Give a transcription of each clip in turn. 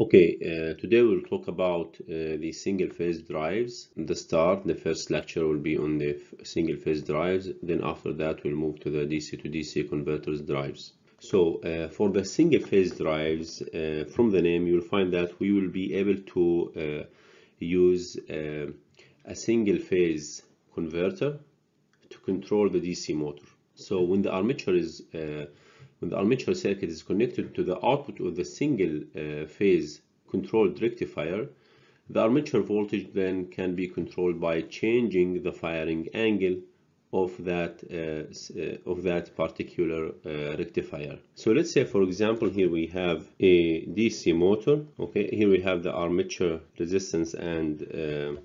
Okay, uh, today we'll talk about uh, the single phase drives. The start, the first lecture will be on the single phase drives. Then after that, we'll move to the DC to DC converters drives. So uh, for the single phase drives, uh, from the name, you'll find that we will be able to uh, use uh, a single phase converter to control the DC motor. So when the armature is when the armature circuit is connected to the output of the single uh, phase controlled rectifier, the armature voltage then can be controlled by changing the firing angle of that uh, uh, of that particular uh, rectifier. So let's say for example here we have a DC motor okay here we have the armature resistance and uh,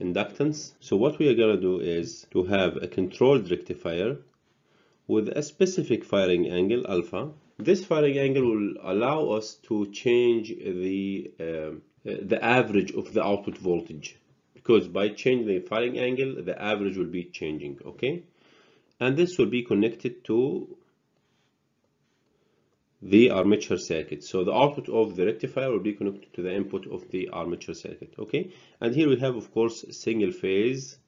inductance so what we are going to do is to have a controlled rectifier with a specific firing angle alpha. This firing angle will allow us to change the uh, the average of the output voltage. Because by changing the firing angle the average will be changing okay? And this will be connected to the armature circuit. So the output of the rectifier will be connected to the input of the armature circuit okay? And here we have of course single phase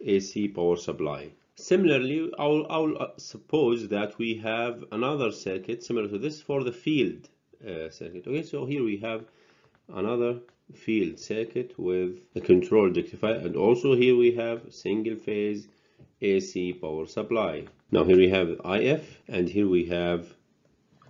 AC power supply Similarly, I'll, I'll uh, suppose that we have another circuit similar to this for the field uh, circuit. Okay, so here we have another field circuit with a controlled rectifier and also here we have single phase AC power supply. Now here we have IF and here we have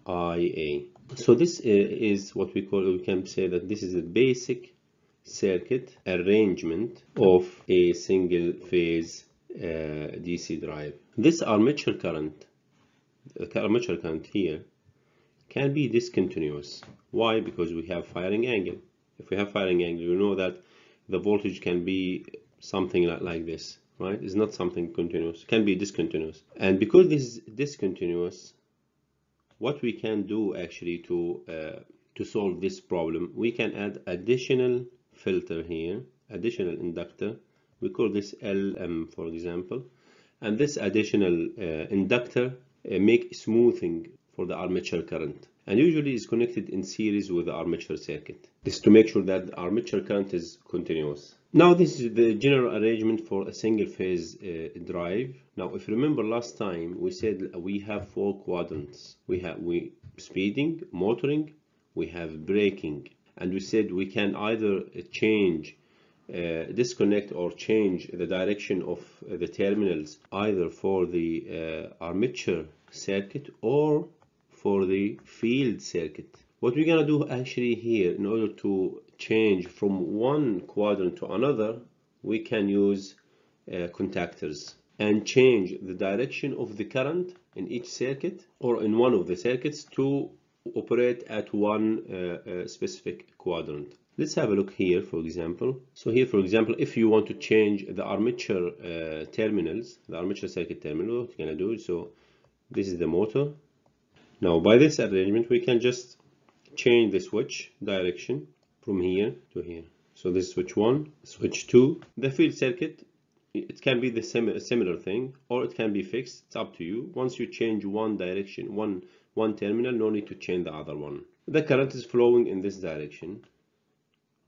IA. So this uh, is what we call, we can say that this is a basic circuit arrangement of a single phase DC drive. This armature current, the armature current here, can be discontinuous. Why? Because we have firing angle. If we have firing angle, you know that the voltage can be something like, like this, right? It's not something continuous, it can be discontinuous. And because this is discontinuous, what we can do actually to uh, to solve this problem, we can add additional filter here, additional inductor we call this LM for example. And this additional uh, inductor uh, make smoothing for the armature current. And usually is connected in series with the armature circuit. This to make sure that the armature current is continuous. Now this is the general arrangement for a single phase uh, drive. Now if you remember last time we said we have four quadrants. We have we speeding motoring we have braking. And we said we can either change disconnect or change the direction of the terminals either for the uh, armature circuit or for the field circuit. What we're gonna do actually here in order to change from one quadrant to another we can use uh, contactors and change the direction of the current in each circuit or in one of the circuits to operate at one uh, uh, specific quadrant. Let's have a look here, for example. So here, for example, if you want to change the armature uh, terminals, the armature circuit terminal, what you're gonna do, so this is the motor. Now, by this arrangement, we can just change the switch direction from here to here. So this is switch one, switch two. The field circuit, it can be the same similar thing, or it can be fixed. It's up to you. Once you change one direction, one one terminal, no need to change the other one. The current is flowing in this direction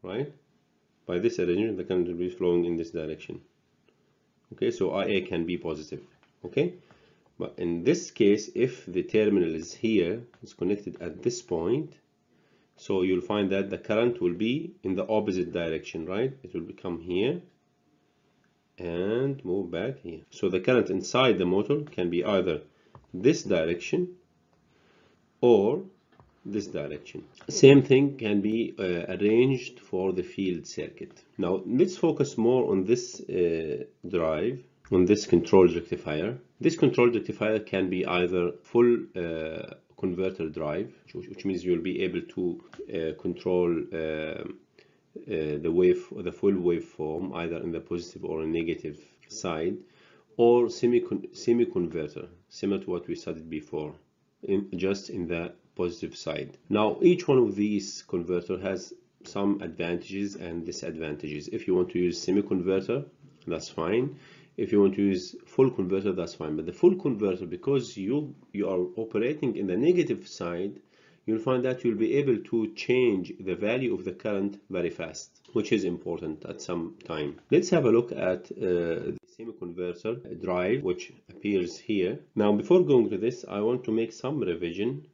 right? By this arrangement the current will be flowing in this direction. Okay so IA can be positive okay? But in this case if the terminal is here it's connected at this point so you'll find that the current will be in the opposite direction right? It will become here and move back here. So the current inside the motor can be either this direction or this direction. Same thing can be uh, arranged for the field circuit. Now let's focus more on this uh, drive, on this control rectifier. This control rectifier can be either full uh, converter drive, which means you'll be able to uh, control uh, uh, the wave, the full waveform, either in the positive or negative side, or semi semi converter, similar to what we studied before, in, just in the positive side. Now each one of these converter has some advantages and disadvantages. If you want to use semi-converter, that's fine. If you want to use full converter, that's fine. But the full converter, because you, you are operating in the negative side, you'll find that you'll be able to change the value of the current very fast, which is important at some time. Let's have a look at uh, semi-converter drive, which appears here. Now, before going to this, I want to make some revision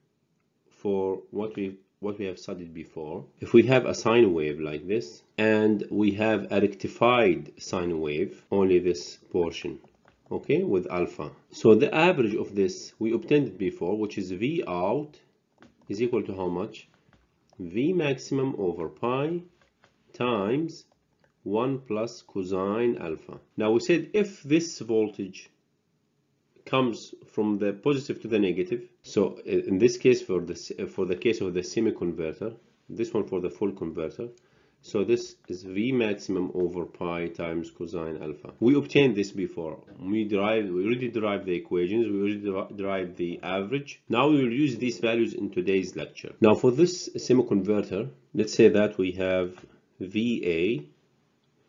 for what we what we have studied before. If we have a sine wave like this, and we have a rectified sine wave, only this portion, okay, with alpha. So the average of this, we obtained before, which is V out is equal to how much? V maximum over pi times 1 plus cosine alpha. Now we said if this voltage comes from the positive to the negative, so uh, in this case for the, for the case of the semi-converter, this one for the full converter, so this is V maximum over pi times cosine alpha. We obtained this before. We derived, we already derived the equations. We already derived the average. Now we will use these values in today's lecture. Now for this semi-converter, let's say that we have VA.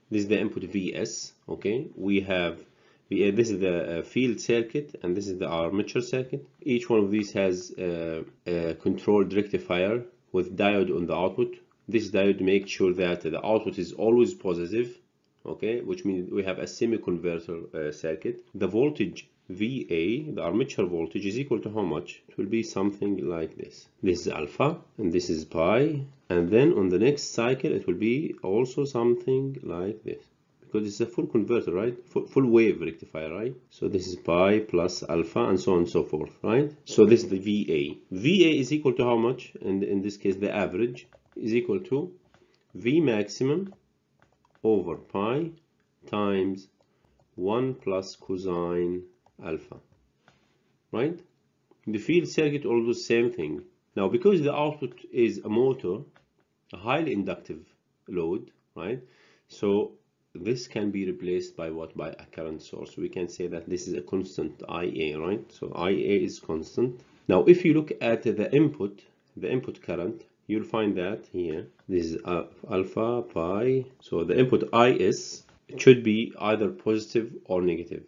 This is the input VS. Okay, we have. This is the uh, field circuit, and this is the armature circuit. Each one of these has uh, a controlled rectifier with diode on the output. This diode makes sure that the output is always positive okay which means we have a semi-converter uh, circuit. The voltage VA the armature voltage is equal to how much? It will be something like this. This is alpha and this is pi. And then on the next cycle it will be also something like this because it's a full converter right? Full, full wave rectifier right? So this is pi plus alpha and so on and so forth right? So this is the VA VA is equal to how much? And in this case the average is equal to V maximum over pi times 1 plus cosine alpha. Right? The field circuit all the same thing. Now because the output is a motor a highly inductive load right? So this can be replaced by what? By a current source. We can say that this is a constant IA right? So IA is constant. Now if you look at the input the input current you'll find that here this is alpha pi. So the input I is it should be either positive or negative.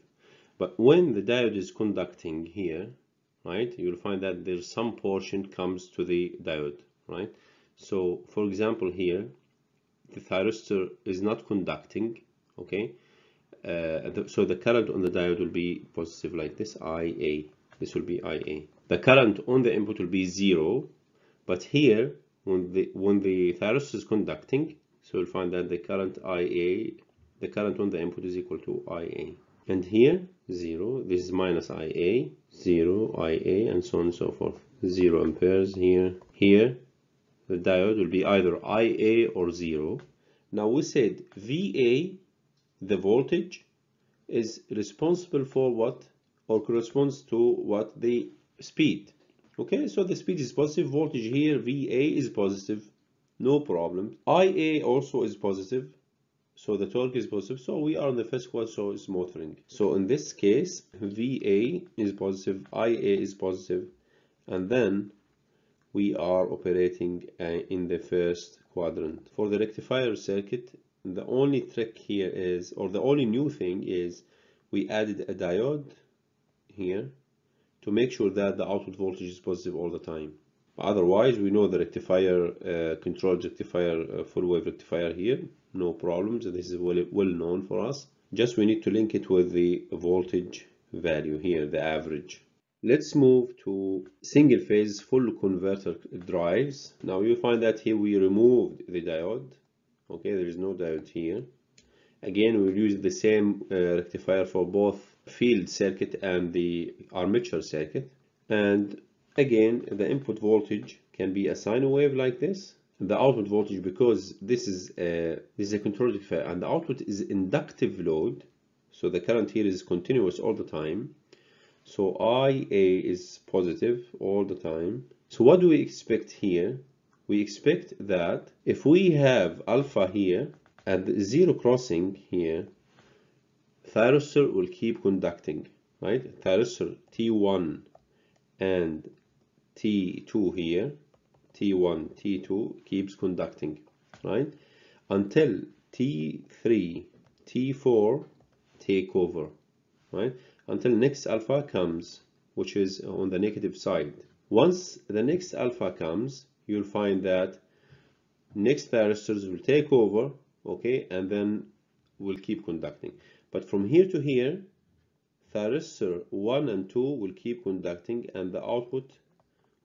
But when the diode is conducting here right you'll find that there's some portion comes to the diode right? So for example here the thyristor is not conducting okay? Uh, the, so the current on the diode will be positive like this IA this will be IA the current on the input will be zero but here when the when the thyristor is conducting so we'll find that the current IA the current on the input is equal to IA and here 0 this is minus IA 0 IA and so on and so forth. 0 amperes here here the diode will be either IA or 0 now we said VA the voltage is responsible for what or corresponds to what the speed. Okay so the speed is positive voltage here va is positive no problem. Ia also is positive so the torque is positive so we are in the first quad so it's motoring. So in this case va is positive ia is positive and then we are operating uh, in the first quadrant for the rectifier circuit the only trick here is or the only new thing is we added a diode here to make sure that the output voltage is positive all the time. Otherwise, we know the rectifier, uh, rectifier, uh, full wave rectifier here, no problems. This is well, well known for us. Just we need to link it with the voltage value here, the average. Let's move to single phase full converter drives. Now you find that here we removed the diode. Okay, there is no diode here. Again, we'll use the same uh, rectifier for both field circuit and the armature circuit and again the input voltage can be a sine wave like this the output voltage because this is a this is a controlled rectifier and the output is inductive load so the current here is continuous all the time so IA is positive all the time so what do we expect here we expect that if we have alpha here at zero crossing here thyristor will keep conducting, right? Thyristor T1 and T2 here, T1, T2 keeps conducting, right? Until T3, T4 take over, right? Until next alpha comes, which is on the negative side. once the next alpha comes you'll find that next thyristors will take over okay and then will keep conducting. But from here to here thyristor 1 and 2 will keep conducting and the output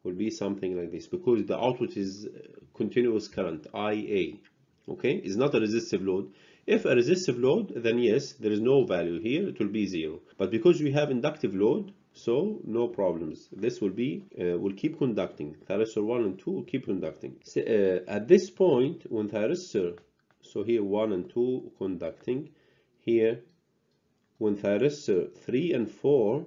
will be something like this because the output is continuous current IA okay? It's not a resistive load if a resistive load then yes there is no value here it will be zero. But because we have inductive load so no problems. This will be uh, will keep conducting. Thyristor 1 and 2 will keep conducting. So, uh, at this point when thyristor so here 1 and 2 conducting here when thyristor 3 and 4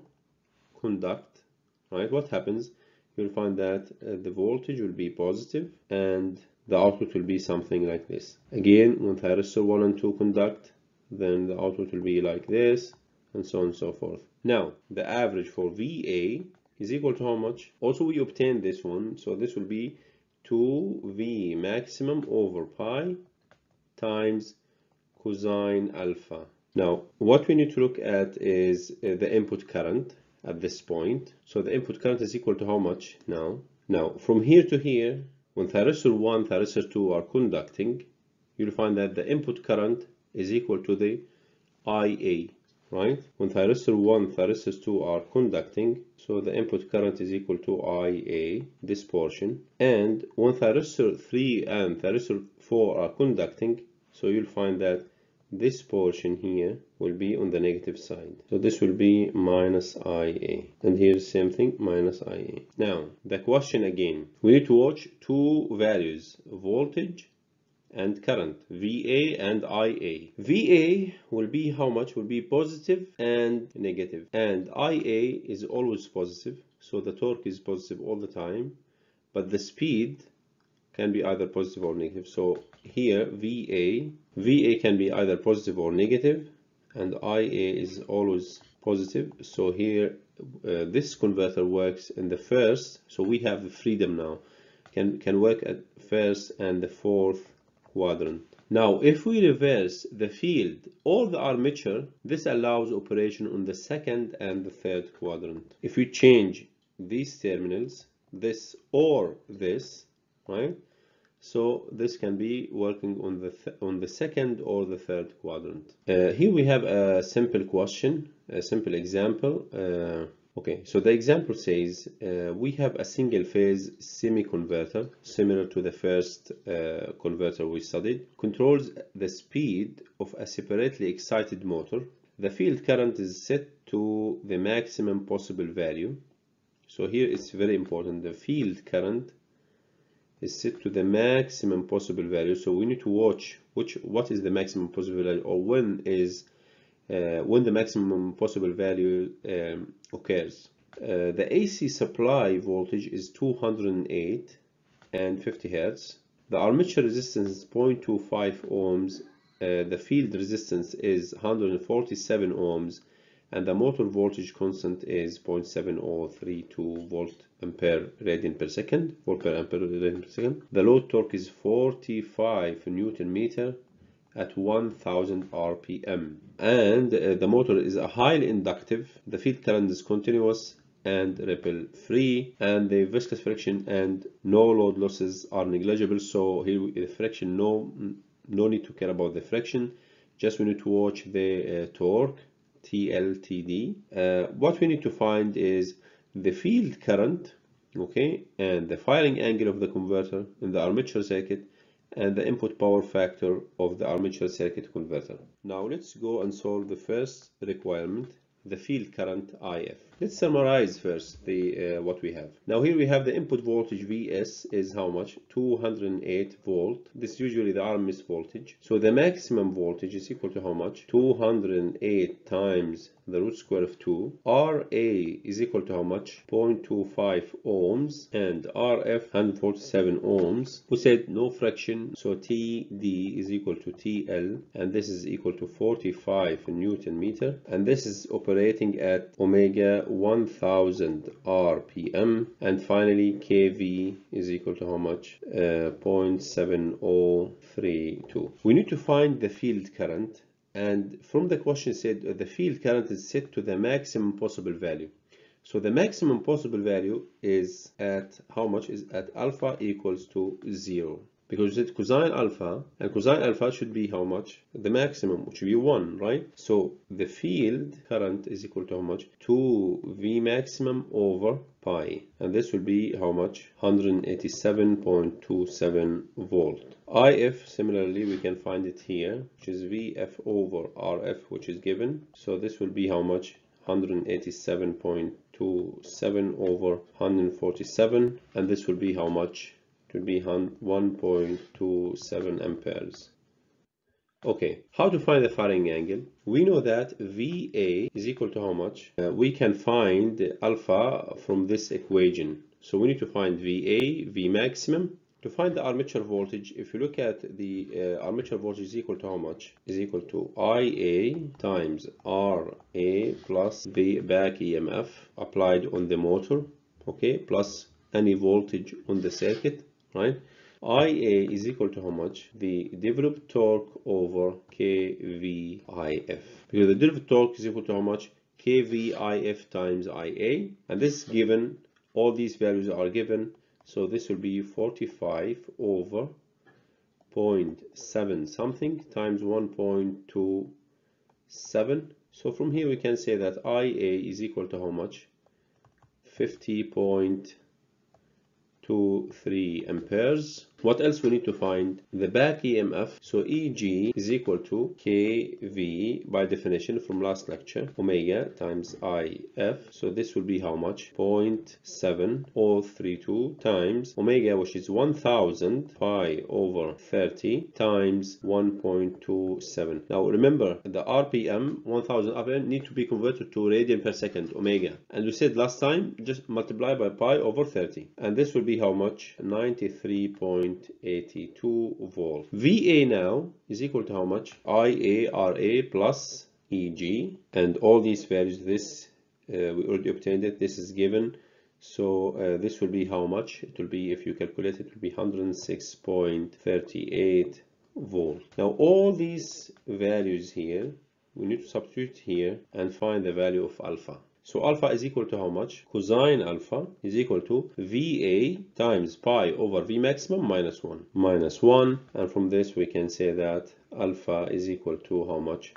conduct right what happens? You'll find that uh, the voltage will be positive and the output will be something like this. Again when thyristor 1 and 2 conduct then the output will be like this and so on and so forth. Now the average for VA is equal to how much? Also we obtain this one so this will be 2V maximum over pi times cosine alpha. Now what we need to look at is uh, the input current at this point. So the input current is equal to how much now? Now from here to here when thyristor 1 thyristor 2 are conducting you'll find that the input current is equal to the IA right? When thyristor 1 thyristor 2 are conducting so the input current is equal to IA this portion. And when thyristor 3 and thyristor 4 are conducting so you'll find that this portion here will be on the negative side. So this will be minus IA and here the same thing minus IA now the question again. We need to watch two values voltage and current VA and IA VA will be how much? Will be positive and negative. And IA is always positive so the torque is positive all the time but the speed can be either positive or negative. So here VA VA can be either positive or negative and IA is always positive. So here uh, this converter works in the first so we have the freedom now. Can can work at first and the fourth quadrant. Now if we reverse the field or the armature this allows operation on the second and the third quadrant. If we change these terminals this or this right so this can be working on the on the second or the third quadrant. Uh, here we have a simple question a simple example. Uh, okay so the example says uh, we have a single phase semi converter similar to the first uh, converter we studied controls the speed of a separately excited motor. The field current is set to the maximum possible value. So here it's very important the field current is set to the maximum possible value. So we need to watch which what is the maximum possible value or when is uh, when the maximum possible value um, occurs. Uh, the AC supply voltage is 208 and 50 Hertz. The armature resistance is 0.25 ohms. Uh, the field resistance is 147 ohms and the motor voltage constant is 0.7032 volt ampere radian per second volt per ampere radian per second. The load torque is 45 newton meter at 1000 rpm and uh, the motor is a highly inductive the field current is continuous and ripple free and the viscous friction and no load losses are negligible so here the friction no no need to care about the friction. Just we need to watch the uh, torque TLTD. Uh, what we need to find is the field current, okay, and the firing angle of the converter in the armature circuit and the input power factor of the armature circuit converter. Now let's go and solve the first requirement, the field current IF. Let's summarize first the uh, what we have. Now here we have the input voltage Vs is how much? 208 volt. This is usually the RMS voltage. So the maximum voltage is equal to how much? 208 times the root square of 2. RA is equal to how much? 0.25 ohms and RF 147 ohms. We said no fraction, so TD is equal to TL and this is equal to 45 Newton meter and this is operating at omega 1000 rpm and finally kv is equal to how much? Uh, 0.7032 we need to find the field current. And from the question said uh, the field current is set to the maximum possible value. So the maximum possible value is at how much? Is at alpha equals to 0 because it's cosine alpha and cosine alpha should be how much? The maximum which should be 1 right? So the field current is equal to how much? 2 v maximum over pi. And this will be how much? 187.27 volt. If similarly we can find it here which is vf over rf which is given. So this will be how much? 187.27 over 147 and this will be how much will be 1.27 amperes. Okay how to find the firing angle? We know that va is equal to how much? Uh, we can find alpha from this equation. So we need to find va v maximum. To find the armature voltage, if you look at the uh, armature voltage is equal to how much? Is equal to IA times RA plus the back EMF applied on the motor, okay, plus any voltage on the circuit, right? IA is equal to how much? The developed torque over KVIF. Because the developed torque is equal to how much? KVIF times IA. And this is given, all these values are given so this will be 45 over 0.7 something times 1.27. So from here we can say that IA is equal to how much? 50.23 amperes what else we need to find? The back EMF. So EG is equal to KV by definition from last lecture. Omega times IF. So this will be how much? 0.7032 times Omega which is 1000 pi over 30 times 1.27. Now remember the RPM 1000 RPM need to be converted to radian per second Omega. And we said last time just multiply by pi over 30. And this will be how much? 93. 0.82 volt. VA now is equal to how much? IARA plus EG and all these values this uh, we already obtained it this is given. So uh, this will be how much? It will be if you calculate it will be 106.38 volt. Now all these values here we need to substitute here and find the value of alpha so alpha is equal to how much? Cosine alpha is equal to VA times pi over V maximum minus 1. Minus 1 and from this we can say that alpha is equal to how much?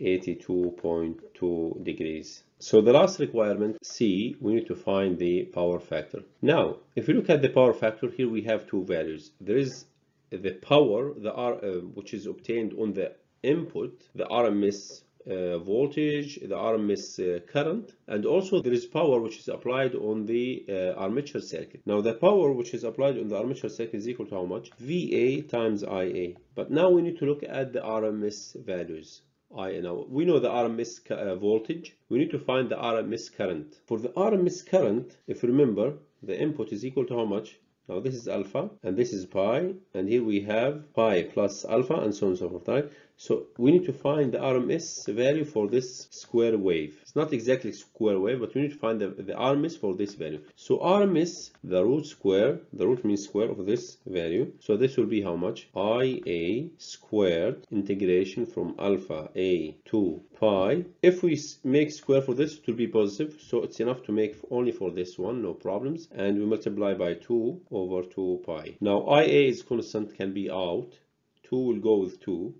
82.2 degrees. So the last requirement, C, we need to find the power factor. Now, if you look at the power factor, here we have two values. There is the power, the R, uh, which is obtained on the input, the RMS uh, voltage, the RMS uh, current, and also there is power which is applied on the uh, armature circuit. Now the power which is applied on the armature circuit is equal to how much? VA times IA. But now we need to look at the RMS values. I now we know the RMS uh, voltage. We need to find the RMS current. For the RMS current, if you remember, the input is equal to how much? Now this is alpha and this is pi and here we have pi plus alpha and so on and so forth, right? So we need to find the RMS value for this square wave. It's not exactly square wave, but we need to find the, the RMS for this value. So RMS, the root square, the root mean square of this value. So this will be how much? IA squared integration from alpha A to pi. If we make square for this, it will be positive. So it's enough to make only for this one, no problems. And we multiply by 2 over 2 pi. Now IA is constant, can be out. 2 will go with 2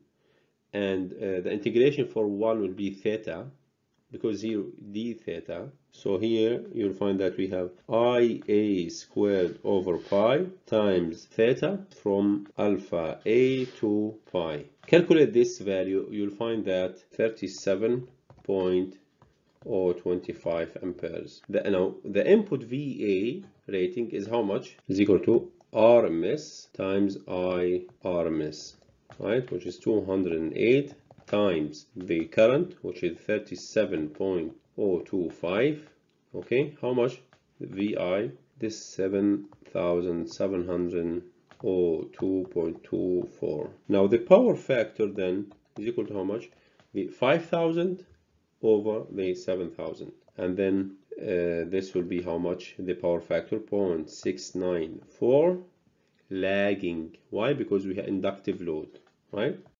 and uh, the integration for 1 will be theta because 0 d theta. So here you'll find that we have ia squared over pi times theta from alpha a to pi. Calculate this value you'll find that 37.025 amperes. The, now the input va rating is how much? Is equal to rms times i rms right which is 208 times the current which is 37.025 okay how much? Vi this 7702.24 now the power factor then is equal to how much? The 5000 over the 7000 and then uh, this will be how much? The power factor 0.694 lagging. Why? Because we have inductive load right